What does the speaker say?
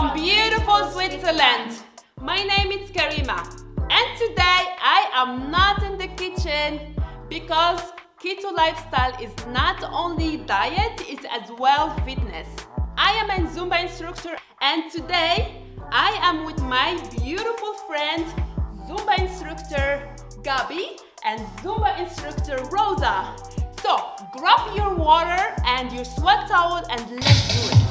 from beautiful Switzerland. My name is Karima and today I am not in the kitchen because keto lifestyle is not only diet, it's as well fitness. I am a Zumba instructor and today I am with my beautiful friend Zumba instructor Gaby and Zumba instructor Rosa. So grab your water and your sweat towel and let's do it.